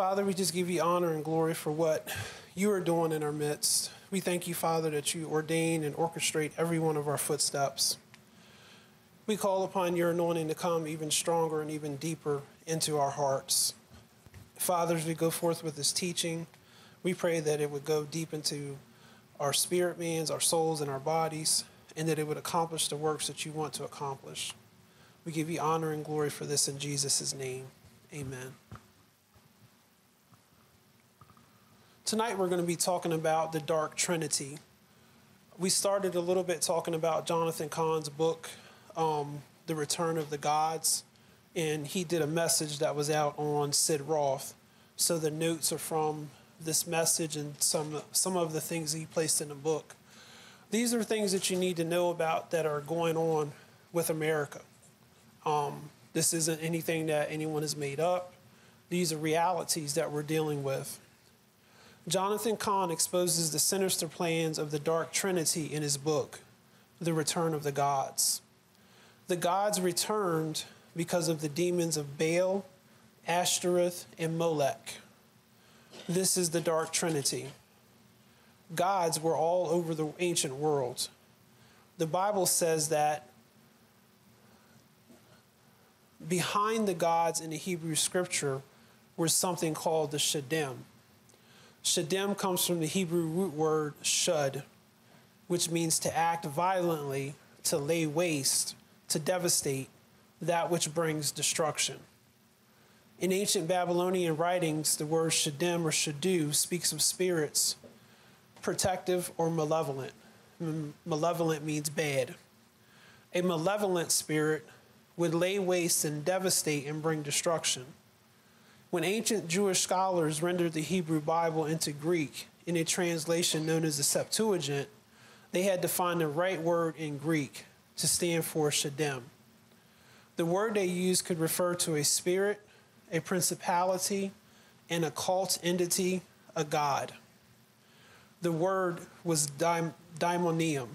Father, we just give you honor and glory for what you are doing in our midst. We thank you, Father, that you ordain and orchestrate every one of our footsteps. We call upon your anointing to come even stronger and even deeper into our hearts. Father, as we go forth with this teaching, we pray that it would go deep into our spirit means, our souls, and our bodies, and that it would accomplish the works that you want to accomplish. We give you honor and glory for this in Jesus' name. Amen. Tonight we're going to be talking about the Dark Trinity. We started a little bit talking about Jonathan Cahn's book, um, The Return of the Gods, and he did a message that was out on Sid Roth. So the notes are from this message and some some of the things he placed in the book. These are things that you need to know about that are going on with America. Um, this isn't anything that anyone has made up. These are realities that we're dealing with. Jonathan Cahn exposes the sinister plans of the Dark Trinity in his book, The Return of the Gods. The gods returned because of the demons of Baal, Ashtoreth, and Molech. This is the Dark Trinity. Gods were all over the ancient world. The Bible says that behind the gods in the Hebrew scripture was something called the Shadim. Shadim comes from the Hebrew root word shud, which means to act violently, to lay waste, to devastate, that which brings destruction. In ancient Babylonian writings, the word shadim or shadu speaks of spirits, protective or malevolent. Malevolent means bad. A malevolent spirit would lay waste and devastate and bring destruction. When ancient Jewish scholars rendered the Hebrew Bible into Greek in a translation known as the Septuagint, they had to find the right word in Greek to stand for shadim. The word they used could refer to a spirit, a principality, an occult entity, a god. The word was daimonium.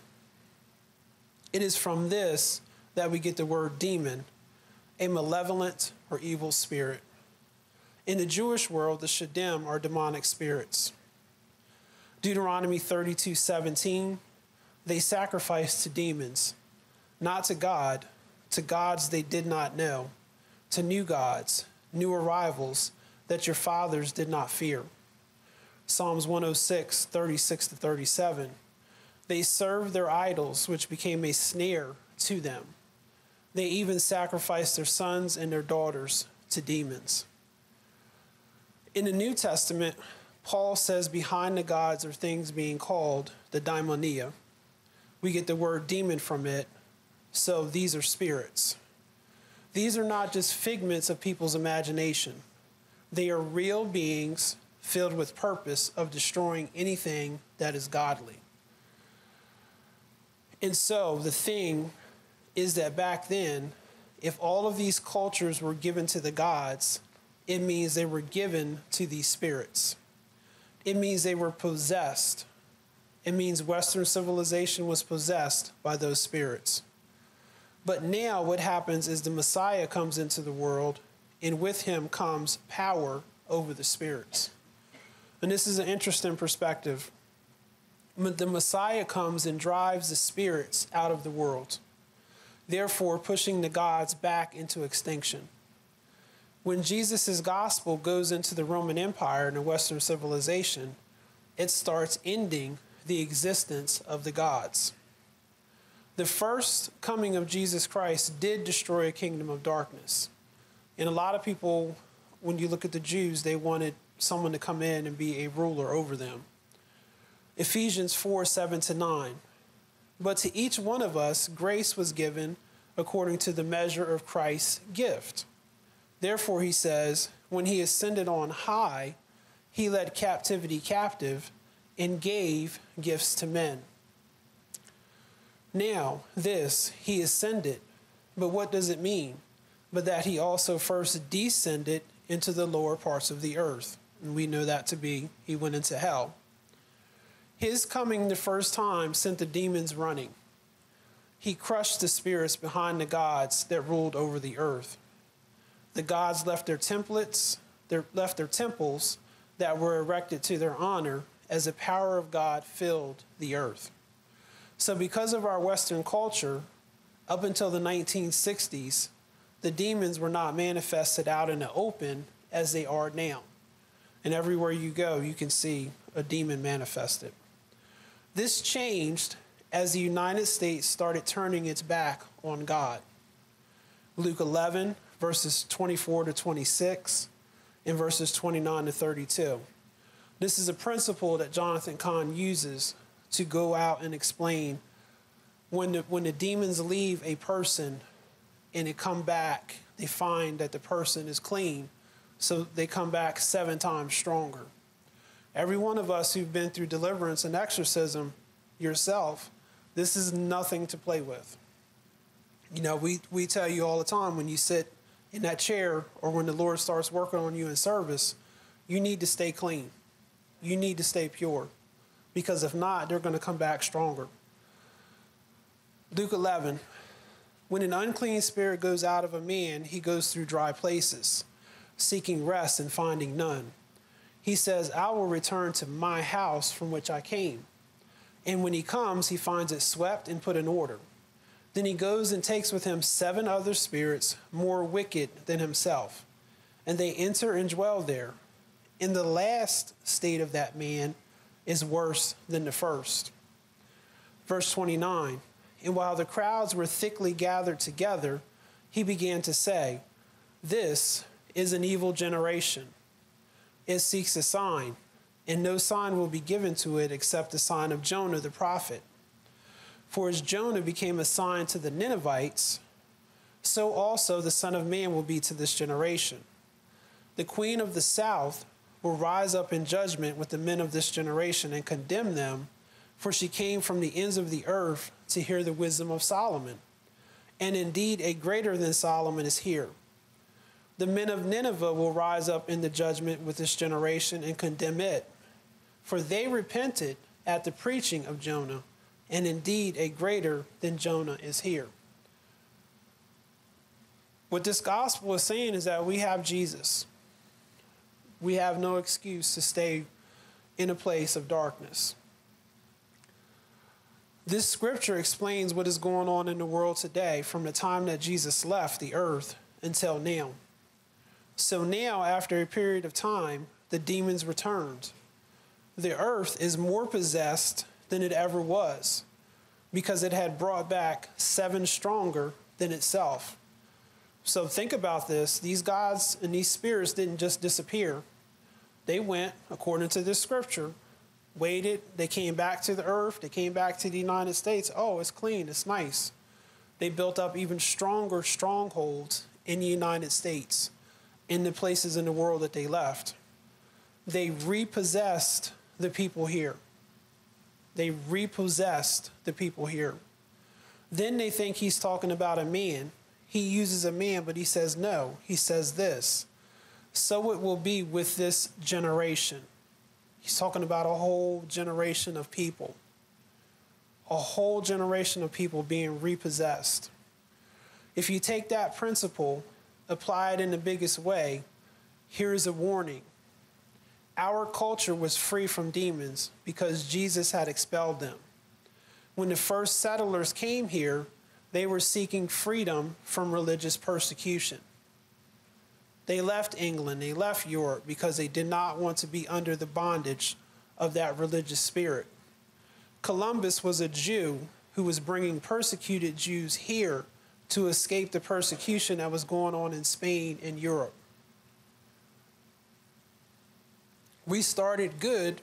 It is from this that we get the word demon, a malevolent or evil spirit. In the Jewish world, the Shadim are demonic spirits. Deuteronomy 32 17, they sacrificed to demons, not to God, to gods they did not know, to new gods, new arrivals that your fathers did not fear. Psalms 106, 36 to 37. They served their idols, which became a snare to them. They even sacrificed their sons and their daughters to demons. In the New Testament, Paul says behind the gods are things being called the daimonia. We get the word demon from it, so these are spirits. These are not just figments of people's imagination, they are real beings filled with purpose of destroying anything that is godly. And so the thing is that back then, if all of these cultures were given to the gods, it means they were given to these spirits. It means they were possessed. It means Western civilization was possessed by those spirits. But now, what happens is the Messiah comes into the world, and with him comes power over the spirits. And this is an interesting perspective. The Messiah comes and drives the spirits out of the world, therefore, pushing the gods back into extinction. When Jesus' gospel goes into the Roman Empire and the Western civilization, it starts ending the existence of the gods. The first coming of Jesus Christ did destroy a kingdom of darkness. And a lot of people, when you look at the Jews, they wanted someone to come in and be a ruler over them. Ephesians 4 7 to 9. But to each one of us, grace was given according to the measure of Christ's gift. Therefore, he says, when he ascended on high, he led captivity captive and gave gifts to men. Now, this, he ascended. But what does it mean? But that he also first descended into the lower parts of the earth. And we know that to be he went into hell. His coming the first time sent the demons running. He crushed the spirits behind the gods that ruled over the earth. The gods left their templates, their, left their temples that were erected to their honor as the power of God filled the earth. So, because of our Western culture, up until the 1960s, the demons were not manifested out in the open as they are now. And everywhere you go, you can see a demon manifested. This changed as the United States started turning its back on God. Luke 11, verses 24 to 26, and verses 29 to 32. This is a principle that Jonathan Cahn uses to go out and explain when the, when the demons leave a person and they come back, they find that the person is clean, so they come back seven times stronger. Every one of us who've been through deliverance and exorcism yourself, this is nothing to play with. You know, we, we tell you all the time when you sit in that chair or when the Lord starts working on you in service, you need to stay clean. You need to stay pure. Because if not, they're going to come back stronger. Luke 11 When an unclean spirit goes out of a man, he goes through dry places, seeking rest and finding none. He says, I will return to my house from which I came. And when he comes, he finds it swept and put in order. Then he goes and takes with him seven other spirits more wicked than himself, and they enter and dwell there. And the last state of that man is worse than the first. Verse 29 And while the crowds were thickly gathered together, he began to say, This is an evil generation. It seeks a sign, and no sign will be given to it except the sign of Jonah the prophet. For as Jonah became a sign to the Ninevites, so also the Son of Man will be to this generation. The queen of the south will rise up in judgment with the men of this generation and condemn them, for she came from the ends of the earth to hear the wisdom of Solomon. And indeed, a greater than Solomon is here. The men of Nineveh will rise up in the judgment with this generation and condemn it, for they repented at the preaching of Jonah and indeed a greater than Jonah is here. What this gospel is saying is that we have Jesus. We have no excuse to stay in a place of darkness. This scripture explains what is going on in the world today from the time that Jesus left the earth until now. So now, after a period of time, the demons returned. The earth is more possessed than it ever was because it had brought back seven stronger than itself. So think about this. These gods and these spirits didn't just disappear. They went, according to this scripture, waited, they came back to the earth, they came back to the United States. Oh, it's clean, it's nice. They built up even stronger strongholds in the United States, in the places in the world that they left. They repossessed the people here. They repossessed the people here. Then they think he's talking about a man. He uses a man, but he says no. He says this. So it will be with this generation. He's talking about a whole generation of people. A whole generation of people being repossessed. If you take that principle, apply it in the biggest way, here's a warning our culture was free from demons because Jesus had expelled them. When the first settlers came here, they were seeking freedom from religious persecution. They left England, they left Europe because they did not want to be under the bondage of that religious spirit. Columbus was a Jew who was bringing persecuted Jews here to escape the persecution that was going on in Spain and Europe. We started good,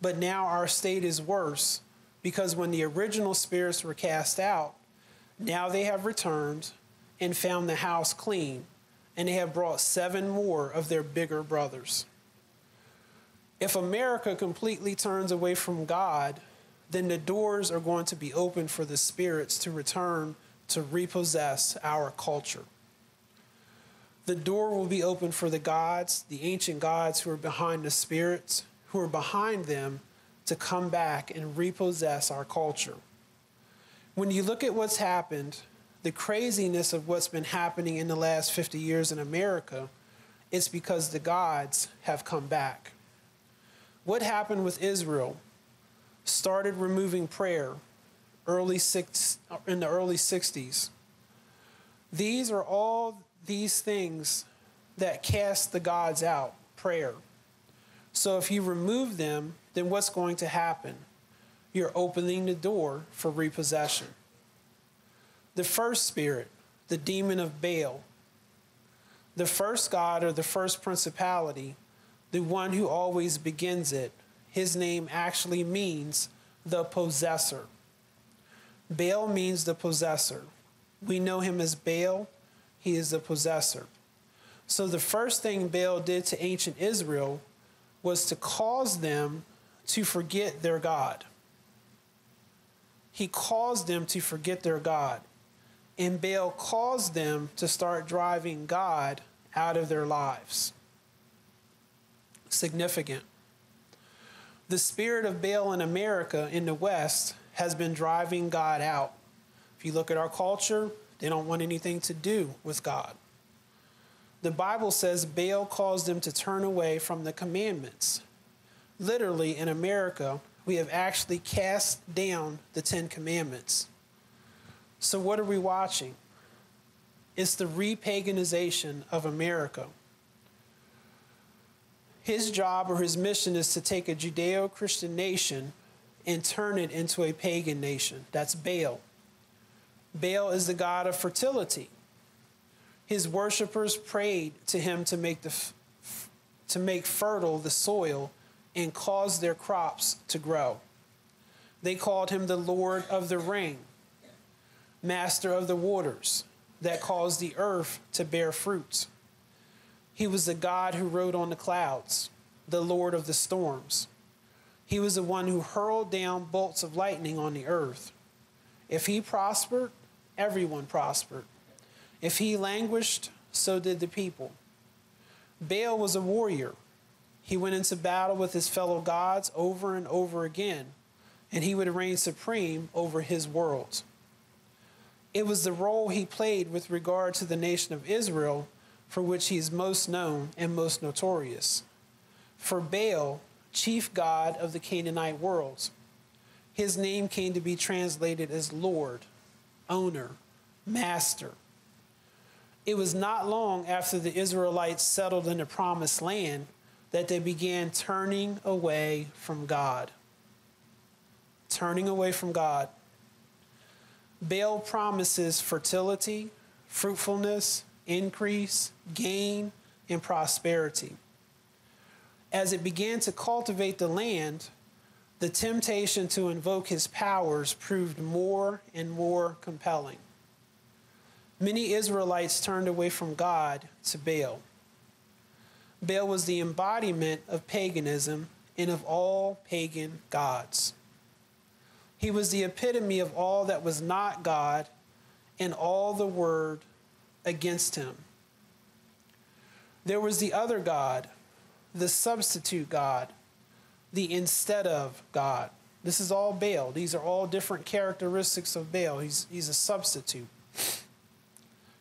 but now our state is worse because when the original spirits were cast out, now they have returned and found the house clean, and they have brought seven more of their bigger brothers. If America completely turns away from God, then the doors are going to be open for the spirits to return to repossess our culture the door will be open for the gods, the ancient gods who are behind the spirits, who are behind them, to come back and repossess our culture. When you look at what's happened, the craziness of what's been happening in the last 50 years in America, it's because the gods have come back. What happened with Israel? Started removing prayer early six, in the early 60s. These are all these things that cast the gods out prayer. So if you remove them, then what's going to happen? You're opening the door for repossession. The first spirit, the demon of Baal, the first god or the first principality, the one who always begins it, his name actually means the possessor. Baal means the possessor. We know him as Baal, he is the possessor. So the first thing Baal did to ancient Israel was to cause them to forget their God. He caused them to forget their God. And Baal caused them to start driving God out of their lives. Significant. The spirit of Baal in America, in the West, has been driving God out. If you look at our culture, they don't want anything to do with God. The Bible says Baal caused them to turn away from the commandments. Literally, in America, we have actually cast down the Ten Commandments. So, what are we watching? It's the repaganization of America. His job or his mission is to take a Judeo Christian nation and turn it into a pagan nation. That's Baal. Baal is the god of fertility. His worshippers prayed to him to make, the, to make fertile the soil and cause their crops to grow. They called him the Lord of the rain, master of the waters that caused the earth to bear fruits. He was the God who rode on the clouds, the Lord of the storms. He was the one who hurled down bolts of lightning on the earth. If he prospered, everyone prospered. If he languished, so did the people. Baal was a warrior. He went into battle with his fellow gods over and over again, and he would reign supreme over his world. It was the role he played with regard to the nation of Israel for which he is most known and most notorious. For Baal, chief god of the Canaanite worlds, his name came to be translated as Lord owner, master. It was not long after the Israelites settled in the promised land that they began turning away from God. Turning away from God. Baal promises fertility, fruitfulness, increase, gain, and prosperity. As it began to cultivate the land, the temptation to invoke his powers proved more and more compelling. Many Israelites turned away from God to Baal. Baal was the embodiment of paganism and of all pagan gods. He was the epitome of all that was not God and all the word against him. There was the other God, the substitute God, the instead of God. This is all Baal. These are all different characteristics of Baal. He's, he's a substitute.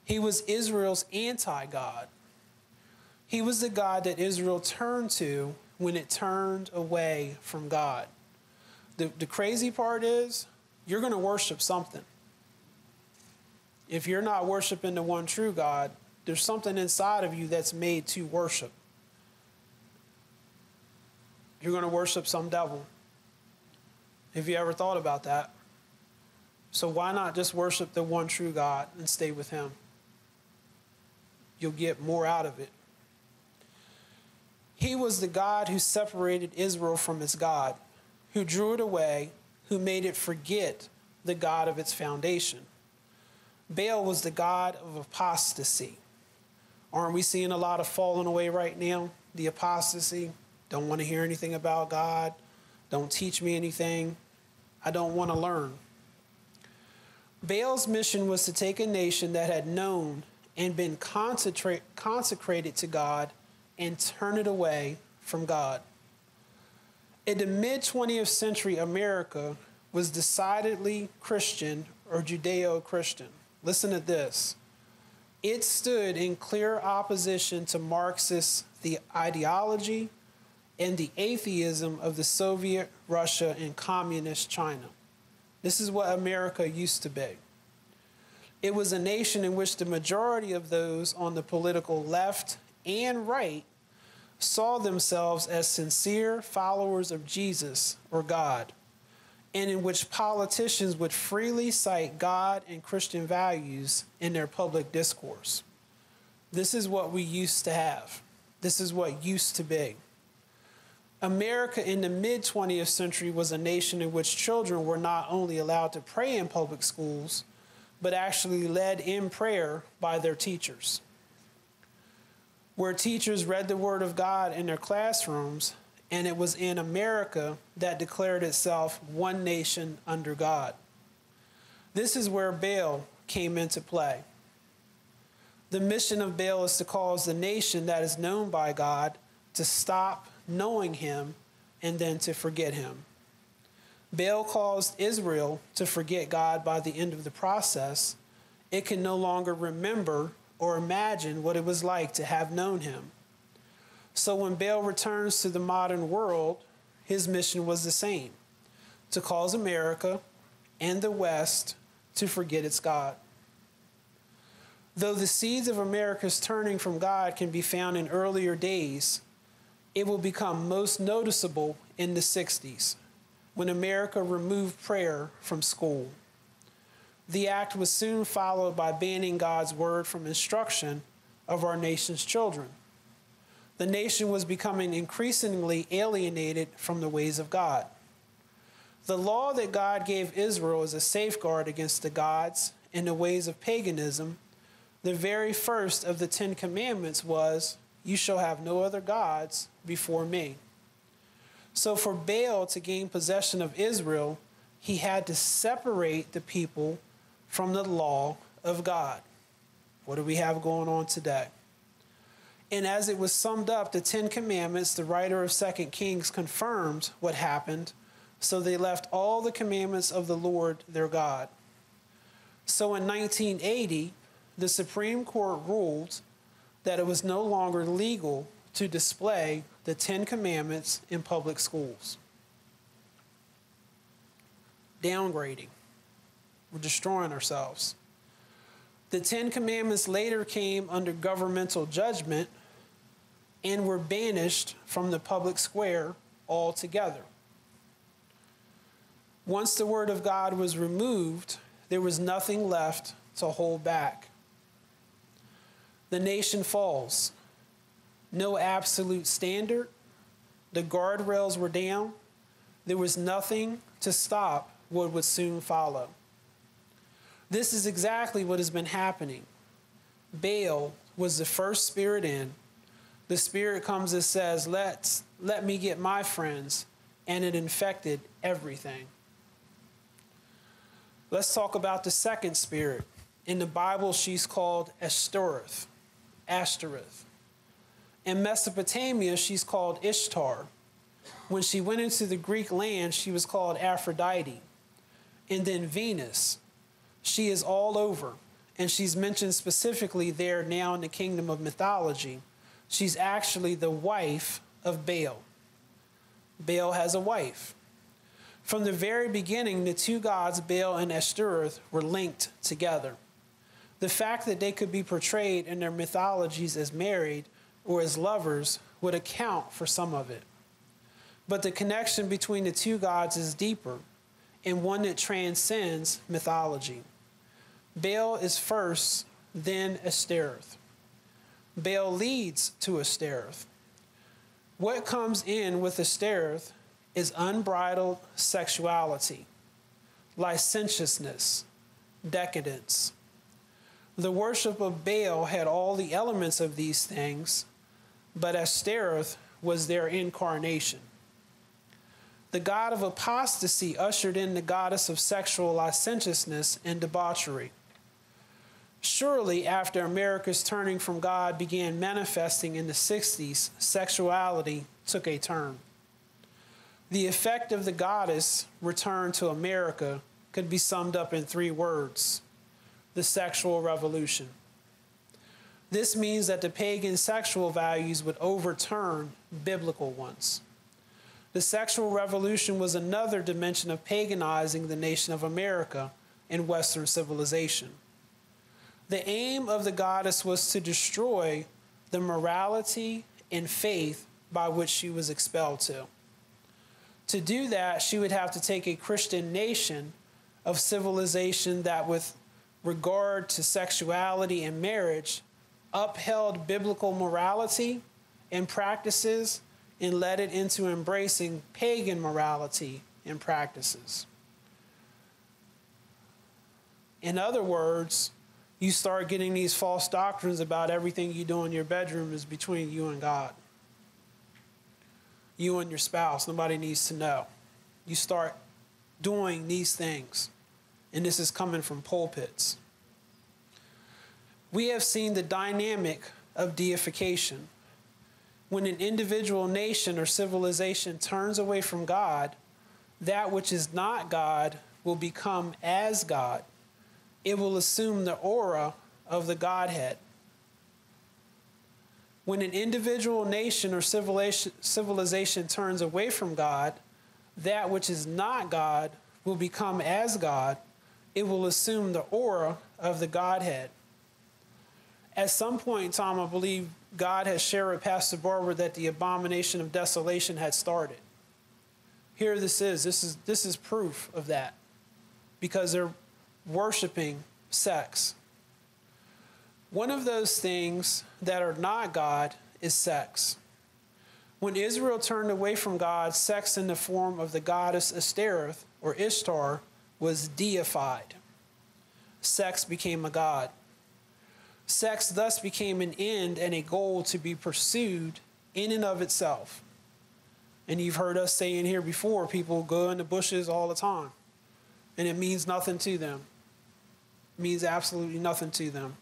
He was Israel's anti God. He was the God that Israel turned to when it turned away from God. The, the crazy part is, you're going to worship something. If you're not worshiping the one true God, there's something inside of you that's made to worship. You're going to worship some devil. Have you ever thought about that? So why not just worship the one true God and stay with him? You'll get more out of it. He was the God who separated Israel from its God, who drew it away, who made it forget the God of its foundation. Baal was the God of apostasy. Aren't we seeing a lot of falling away right now? The apostasy. Don't want to hear anything about God. Don't teach me anything. I don't want to learn. Baal's mission was to take a nation that had known and been consecrated to God and turn it away from God. In the mid 20th century, America was decidedly Christian or Judeo Christian. Listen to this It stood in clear opposition to Marxist the ideology and the atheism of the Soviet Russia and communist China. This is what America used to be. It was a nation in which the majority of those on the political left and right saw themselves as sincere followers of Jesus or God, and in which politicians would freely cite God and Christian values in their public discourse. This is what we used to have. This is what used to be. America in the mid 20th century was a nation in which children were not only allowed to pray in public schools, but actually led in prayer by their teachers. Where teachers read the Word of God in their classrooms, and it was in America that declared itself one nation under God. This is where Baal came into play. The mission of Baal is to cause the nation that is known by God to stop knowing him and then to forget him. Baal caused Israel to forget God by the end of the process. It can no longer remember or imagine what it was like to have known him. So when Baal returns to the modern world, his mission was the same to cause America and the West to forget its God. Though the seeds of America's turning from God can be found in earlier days, it will become most noticeable in the 60s when America removed prayer from school. The act was soon followed by banning God's word from instruction of our nation's children. The nation was becoming increasingly alienated from the ways of God. The law that God gave Israel as a safeguard against the gods and the ways of paganism the very first of the Ten Commandments was, You shall have no other gods before me. So, for Baal to gain possession of Israel, he had to separate the people from the law of God. What do we have going on today? And as it was summed up, the Ten Commandments, the writer of Second Kings confirmed what happened. So they left all the commandments of the Lord their God. So in 1980, the Supreme Court ruled that it was no longer legal to display the Ten Commandments in public schools. Downgrading. We're destroying ourselves. The Ten Commandments later came under governmental judgment and were banished from the public square altogether. Once the Word of God was removed, there was nothing left to hold back the nation falls. No absolute standard. The guardrails were down. There was nothing to stop what would soon follow. This is exactly what has been happening. Baal was the first spirit in. The spirit comes and says, Let's, Let me get my friends. And it infected everything. Let's talk about the second spirit. In the Bible, she's called Ashtoreth. Ashtoreth. In Mesopotamia, she's called Ishtar. When she went into the Greek land, she was called Aphrodite. And then Venus. She is all over, and she's mentioned specifically there now in the kingdom of mythology. She's actually the wife of Baal. Baal has a wife. From the very beginning, the two gods, Baal and Ashtoreth, were linked together. The fact that they could be portrayed in their mythologies as married or as lovers would account for some of it. But the connection between the two gods is deeper and one that transcends mythology. Baal is first, then Ashtoreth. Baal leads to Ashtoreth. What comes in with Ashtoreth is unbridled sexuality, licentiousness, decadence, the worship of Baal had all the elements of these things, but Ashtoreth was their incarnation. The god of apostasy ushered in the goddess of sexual licentiousness and debauchery. Surely, after America's turning from God began manifesting in the 60s, sexuality took a turn. The effect of the goddess return to America could be summed up in three words the sexual revolution. This means that the pagan sexual values would overturn biblical ones. The sexual revolution was another dimension of paganizing the nation of America in Western civilization. The aim of the goddess was to destroy the morality and faith by which she was expelled to. To do that, she would have to take a Christian nation of civilization that, with regard to sexuality and marriage, upheld biblical morality and practices and led it into embracing pagan morality and practices. In other words, you start getting these false doctrines about everything you do in your bedroom is between you and God. You and your spouse, nobody needs to know. You start doing these things, and this is coming from pulpits. We have seen the dynamic of deification when an individual nation or civilization turns away from God, that which is not God will become as God. It will assume the aura of the Godhead. When an individual nation or civilization turns away from God, that which is not God will become as God. It will assume the aura of the Godhead. At some point in time, I believe God has shared with Pastor Barbara that the abomination of desolation had started. Here this is. This is this is proof of that. Because they're worshiping sex. One of those things that are not God is sex. When Israel turned away from God, sex in the form of the goddess Ashtoreth or Ishtar was deified. Sex became a god. Sex thus became an end and a goal to be pursued in and of itself. And you've heard us saying here before people go in the bushes all the time, and it means nothing to them. It means absolutely nothing to them.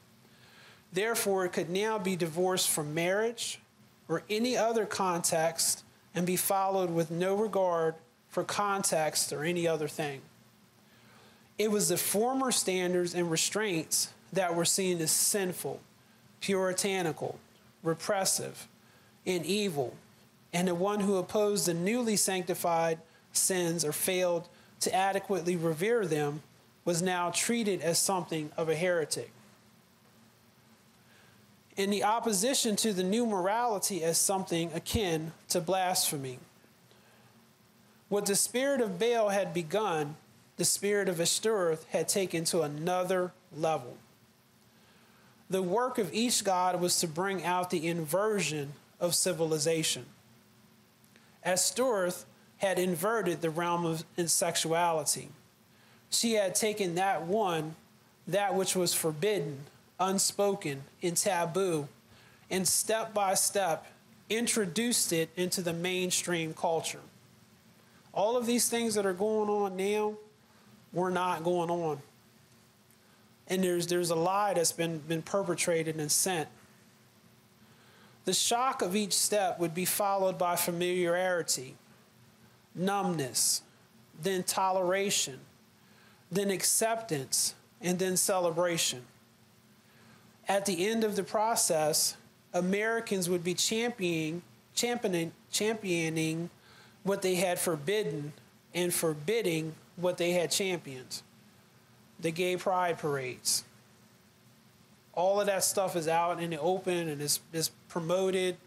Therefore, it could now be divorced from marriage or any other context and be followed with no regard for context or any other thing. It was the former standards and restraints that were seen as sinful, puritanical, repressive, and evil, and the one who opposed the newly sanctified sins or failed to adequately revere them was now treated as something of a heretic. In the opposition to the new morality as something akin to blasphemy. What the spirit of Baal had begun, the spirit of Ashtoreth had taken to another level. The work of each god was to bring out the inversion of civilization. Ashtoreth had inverted the realm of sexuality. She had taken that one, that which was forbidden, unspoken, and taboo, and step by step introduced it into the mainstream culture. All of these things that are going on now were not going on and there's, there's a lie that's been, been perpetrated and sent. The shock of each step would be followed by familiarity, numbness, then toleration, then acceptance, and then celebration. At the end of the process, Americans would be championing, championing, championing what they had forbidden and forbidding what they had championed the gay pride parades. All of that stuff is out in the open and is, is promoted,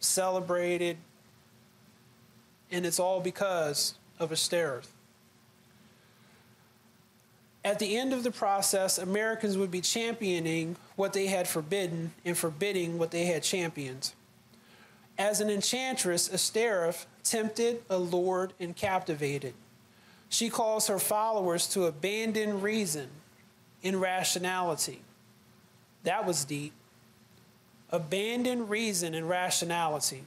celebrated, and it's all because of Ashtoreth. At the end of the process, Americans would be championing what they had forbidden and forbidding what they had championed. As an enchantress, Ashtoreth tempted, allured, and captivated. She calls her followers to abandon reason in rationality. That was deep. Abandon reason and rationality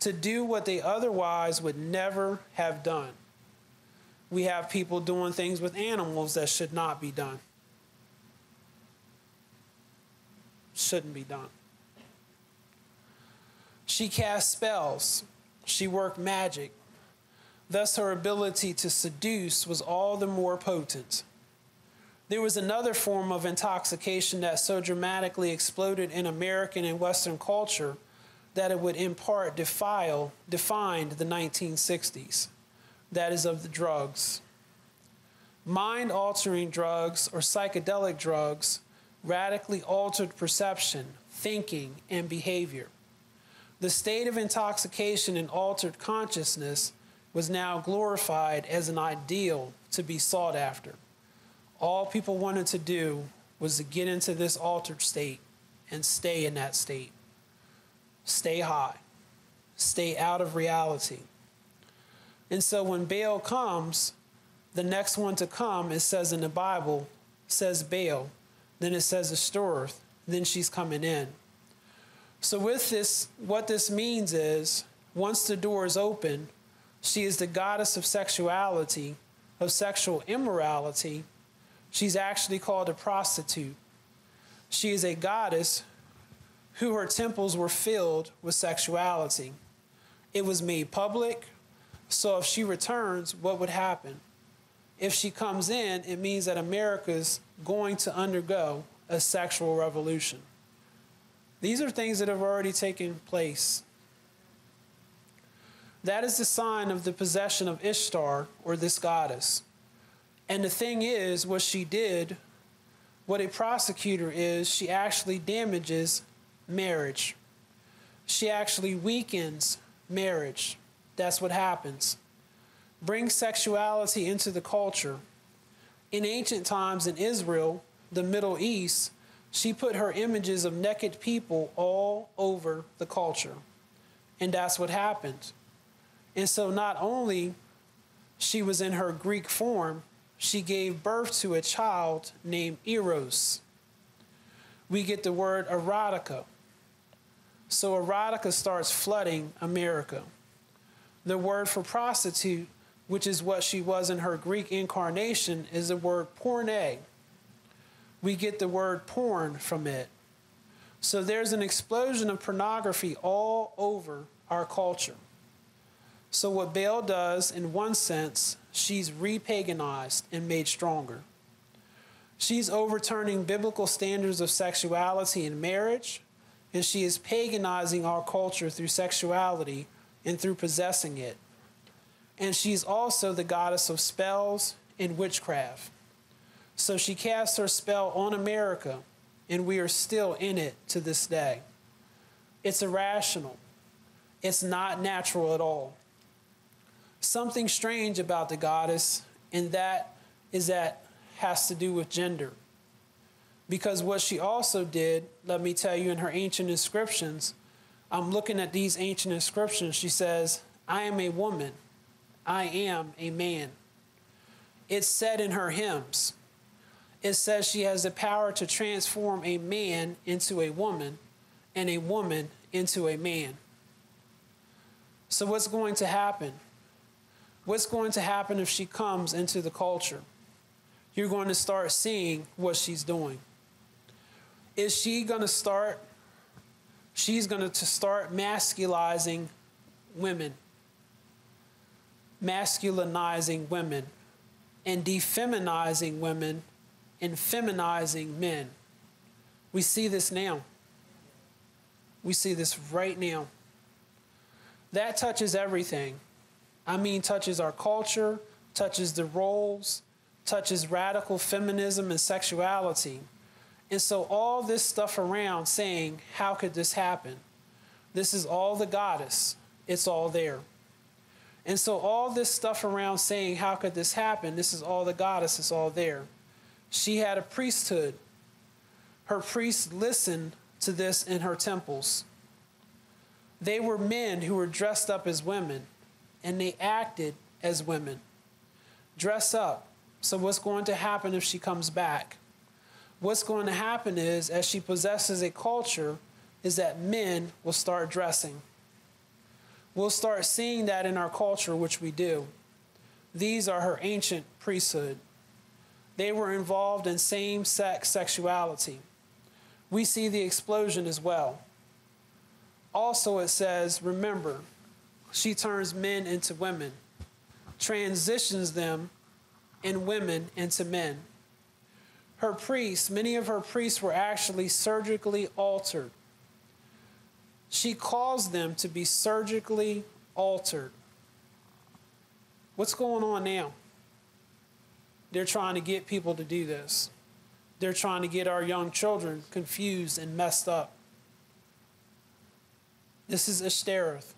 to do what they otherwise would never have done. We have people doing things with animals that should not be done. Shouldn't be done. She cast spells. She worked magic. Thus, her ability to seduce was all the more potent. There was another form of intoxication that so dramatically exploded in American and Western culture that it would in part defile, defined the 1960s. That is of the drugs. Mind altering drugs or psychedelic drugs radically altered perception, thinking, and behavior. The state of intoxication and altered consciousness was now glorified as an ideal to be sought after. All people wanted to do was to get into this altered state and stay in that state. Stay high, stay out of reality. And so when Baal comes, the next one to come, it says in the Bible, says Baal, then it says Ashtoreth, then she's coming in. So with this, what this means is once the door is open, she is the goddess of sexuality, of sexual immorality. She's actually called a prostitute. She is a goddess who her temples were filled with sexuality. It was made public, so if she returns, what would happen? If she comes in, it means that America's going to undergo a sexual revolution. These are things that have already taken place. That is the sign of the possession of Ishtar, or this goddess. And the thing is, what she did, what a prosecutor is, she actually damages marriage. She actually weakens marriage. That's what happens. Bring sexuality into the culture. In ancient times in Israel, the Middle East, she put her images of naked people all over the culture. And that's what happened. And so not only she was in her Greek form, she gave birth to a child named Eros. We get the word erotica. So erotica starts flooding America. The word for prostitute, which is what she was in her Greek incarnation, is the word porne. We get the word porn from it. So there's an explosion of pornography all over our culture. So, what Baal does, in one sense, she's repaganized and made stronger. She's overturning biblical standards of sexuality and marriage, and she is paganizing our culture through sexuality and through possessing it. And she's also the goddess of spells and witchcraft. So she casts her spell on America, and we are still in it to this day. It's irrational, it's not natural at all something strange about the goddess, and that is that has to do with gender. Because what she also did, let me tell you, in her ancient inscriptions, I'm looking at these ancient inscriptions. She says, I am a woman, I am a man. It's said in her hymns. It says she has the power to transform a man into a woman and a woman into a man. So, what's going to happen? What's going to happen if she comes into the culture? You're going to start seeing what she's doing. Is she going to start? She's going to start masculizing women, masculinizing women, and defeminizing women and feminizing men. We see this now. We see this right now. That touches everything. I mean, touches our culture, touches the roles, touches radical feminism and sexuality. And so, all this stuff around saying, How could this happen? This is all the goddess, it's all there. And so, all this stuff around saying, How could this happen? This is all the goddess, it's all there. She had a priesthood. Her priests listened to this in her temples. They were men who were dressed up as women and they acted as women. Dress up. So, what's going to happen if she comes back? What's going to happen is, as she possesses a culture, is that men will start dressing. We'll start seeing that in our culture, which we do. These are her ancient priesthood. They were involved in same sex sexuality. We see the explosion as well. Also, it says, remember, she turns men into women, transitions them and women into men. her priests, many of her priests were actually surgically altered. She caused them to be surgically altered. What's going on now? They're trying to get people to do this. They're trying to get our young children confused and messed up. This is Ashtoreth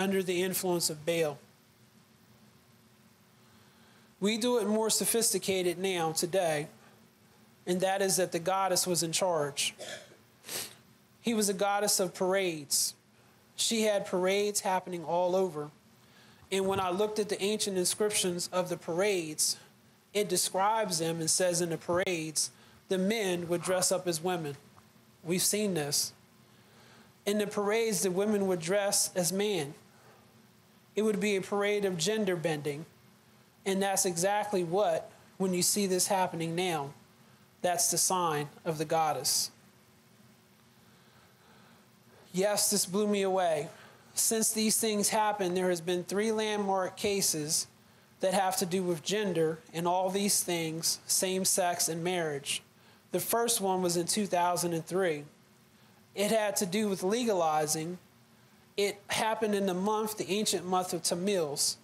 under the influence of Baal. We do it more sophisticated now, today, and that is that the goddess was in charge. He was a goddess of parades. She had parades happening all over. And when I looked at the ancient inscriptions of the parades, it describes them and says in the parades, the men would dress up as women. We've seen this. In the parades, the women would dress as men. It would be a parade of gender bending. And that's exactly what, when you see this happening now, that's the sign of the goddess. Yes, this blew me away. Since these things happened, there has been three landmark cases that have to do with gender and all these things, same sex and marriage. The first one was in 2003. It had to do with legalizing. It happened in the month, the ancient month of Tammuz.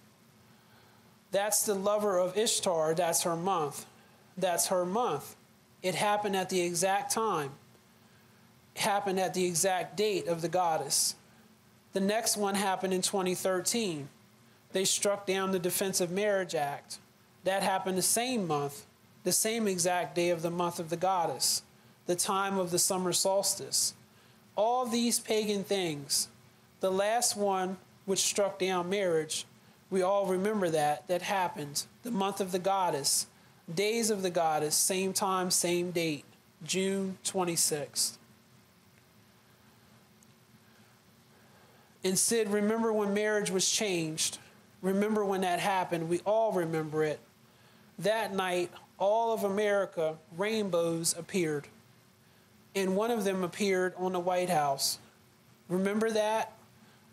That's the lover of Ishtar, that's her month. That's her month. It happened at the exact time. It happened at the exact date of the goddess. The next one happened in 2013. They struck down the Defense of Marriage Act. That happened the same month, the same exact day of the month of the goddess, the time of the summer solstice. All these pagan things. The last one, which struck down marriage, we all remember that, that happened. The month of the goddess, days of the goddess, same time, same date, June 26th. And Sid, remember when marriage was changed? Remember when that happened? We all remember it. That night, all of America, rainbows appeared. And one of them appeared on the White House. Remember that?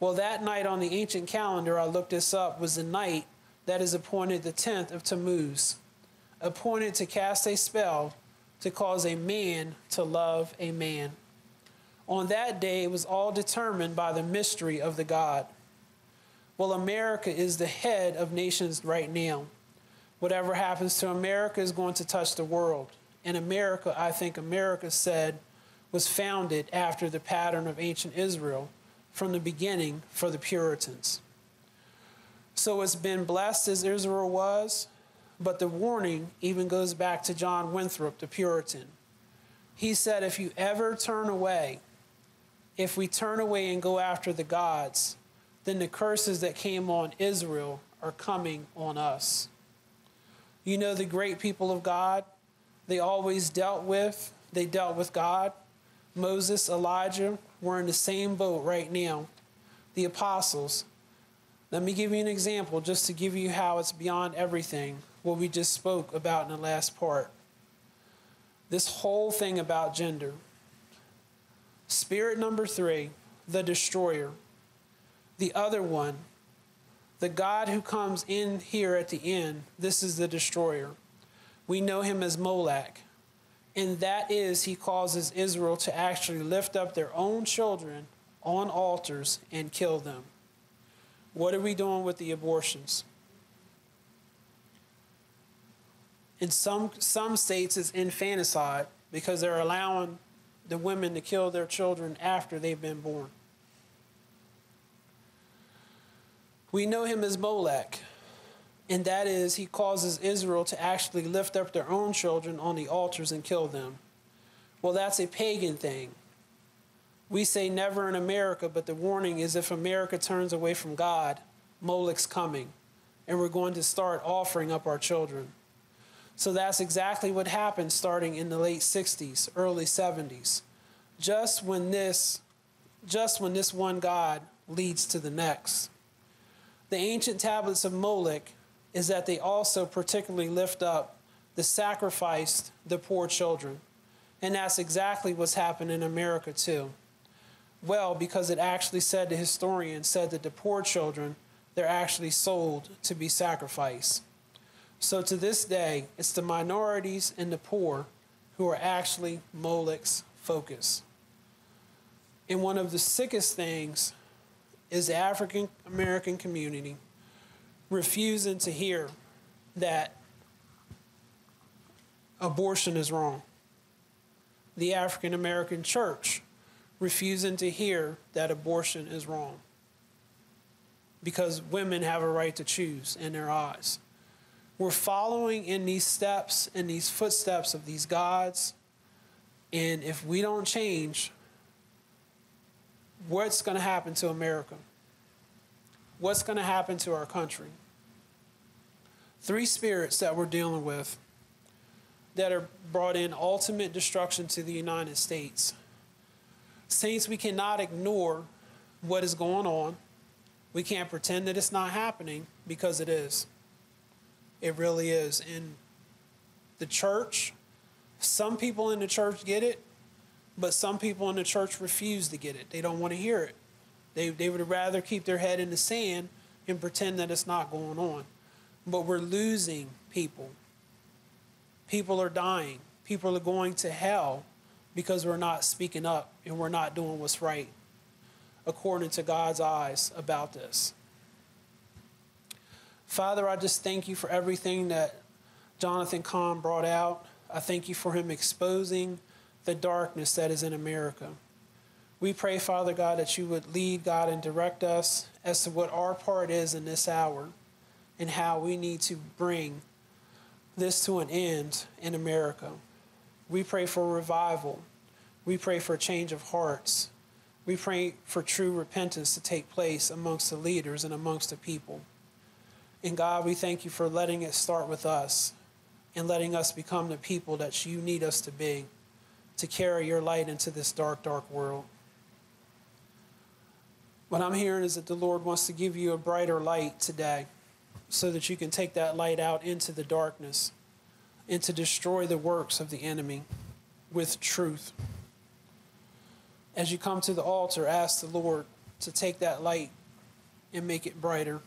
Well, that night on the ancient calendar, I looked this up, was the night that is appointed the 10th of Tammuz, appointed to cast a spell to cause a man to love a man. On that day, it was all determined by the mystery of the God. Well, America is the head of nations right now. Whatever happens to America is going to touch the world. And America, I think America said, was founded after the pattern of ancient Israel from the beginning for the Puritans. So it's been blessed as Israel was, but the warning even goes back to John Winthrop, the Puritan. He said, if you ever turn away, if we turn away and go after the gods, then the curses that came on Israel are coming on us. You know, the great people of God, they always dealt with, they dealt with God. Moses, Elijah were in the same boat right now. The apostles. Let me give you an example just to give you how it's beyond everything, what we just spoke about in the last part. This whole thing about gender. Spirit number three, the destroyer. The other one, the God who comes in here at the end, this is the destroyer. We know him as Molech. And that is, he causes Israel to actually lift up their own children on altars and kill them. What are we doing with the abortions? In some, some states, it's infanticide because they're allowing the women to kill their children after they've been born. We know him as Molech, and that is he causes Israel to actually lift up their own children on the altars and kill them. Well, that's a pagan thing. We say never in America, but the warning is if America turns away from God, Molech's coming, and we're going to start offering up our children. So that's exactly what happened starting in the late 60s, early 70s. Just when this just when this one God leads to the next the ancient tablets of Moloch is that they also particularly lift up the sacrificed, the poor children. And that's exactly what's happened in America too. Well, because it actually said, the historian said that the poor children, they're actually sold to be sacrificed. So to this day, it's the minorities and the poor who are actually Molech's focus. And one of the sickest things is the African American community refusing to hear that abortion is wrong. The African American church refusing to hear that abortion is wrong because women have a right to choose in their eyes. We're following in these steps and these footsteps of these gods. And if we don't change, what's going to happen to America? What's going to happen to our country? Three spirits that we're dealing with that are brought in ultimate destruction to the United States. Saints, we cannot ignore what is going on. We can't pretend that it's not happening because it is. It really is. In the church, some people in the church get it, but some people in the church refuse to get it. They don't want to hear it. They, they would rather keep their head in the sand and pretend that it's not going on. But we're losing people. People are dying. People are going to hell because we're not speaking up and we're not doing what's right according to God's eyes about this. Father, I just thank you for everything that Jonathan Cahn brought out. I thank you for him exposing the darkness that is in America. We pray, Father God, that you would lead, God, and direct us as to what our part is in this hour and how we need to bring this to an end in America. We pray for revival. We pray for a change of hearts. We pray for true repentance to take place amongst the leaders and amongst the people. And God, we thank you for letting it start with us and letting us become the people that you need us to be to carry your light into this dark, dark world. What I'm hearing is that the Lord wants to give you a brighter light today so that you can take that light out into the darkness and to destroy the works of the enemy with truth. As you come to the altar, ask the Lord to take that light and make it brighter.